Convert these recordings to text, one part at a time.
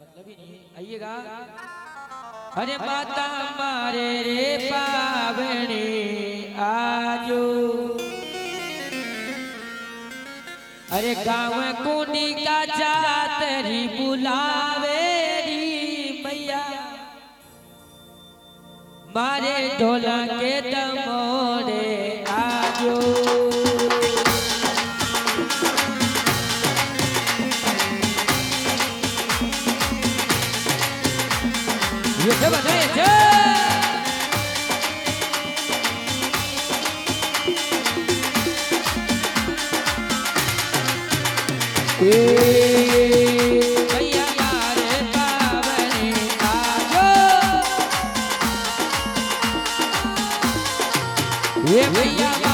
मतलब ही नहीं आइएगा। अरे माता मारे रे पावनी आजो। अरे गाँव कुंडी का जातरी बुलावे री मैया। मारे ढोला के तमोरे आजो। 耶耶。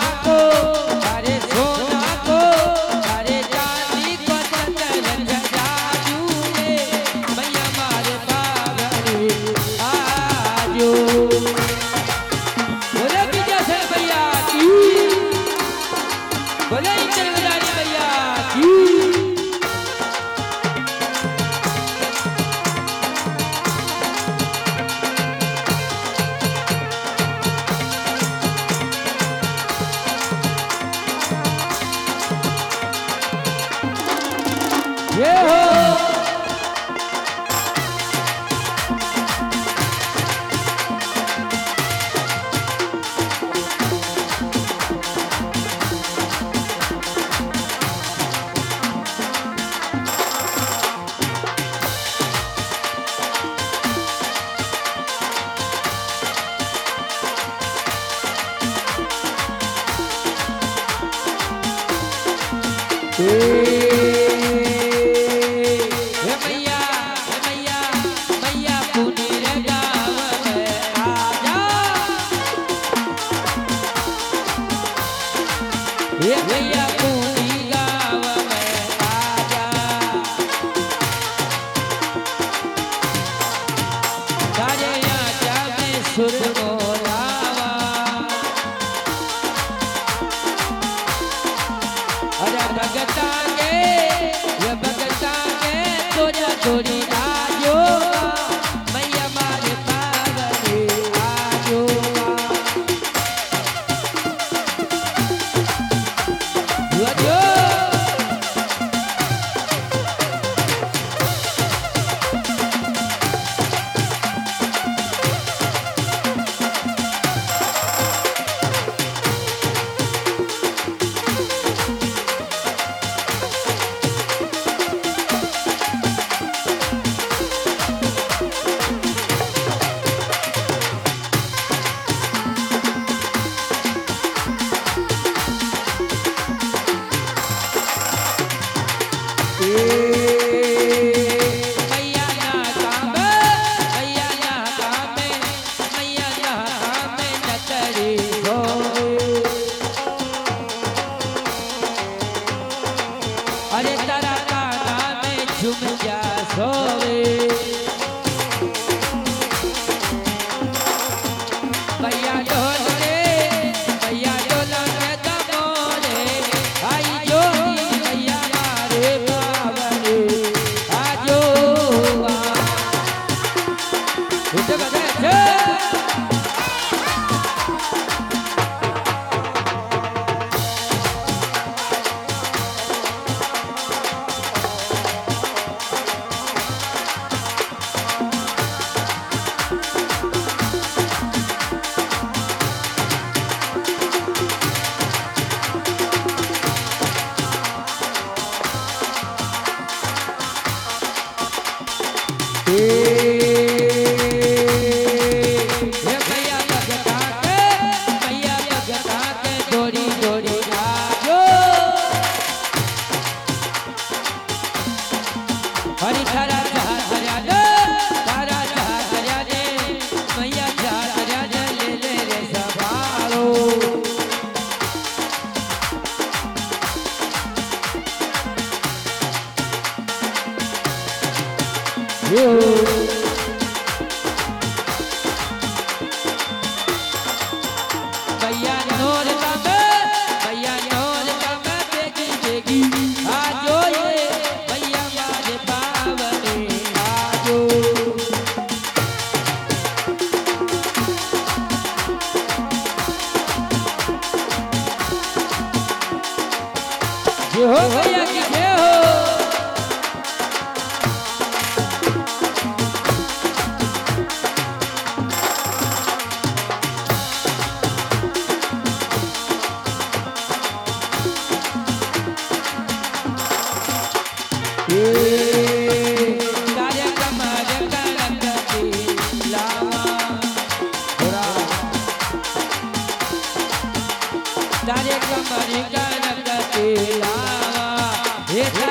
Yeah. हो भैया किथे हो Yeah. Yeah.